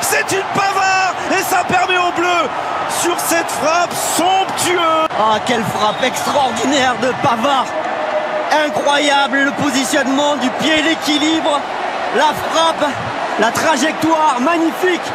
C'est une Pavard et ça permet aux Bleus sur cette frappe somptueuse. Ah, quelle frappe extraordinaire de Pavard. Incroyable le positionnement du pied, l'équilibre, la frappe, la trajectoire, magnifique